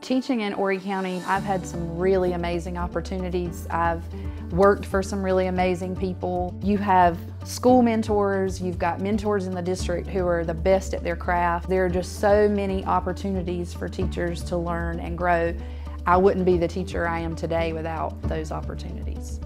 Teaching in Horry County, I've had some really amazing opportunities. I've worked for some really amazing people. You have school mentors, you've got mentors in the district who are the best at their craft. There are just so many opportunities for teachers to learn and grow. I wouldn't be the teacher I am today without those opportunities.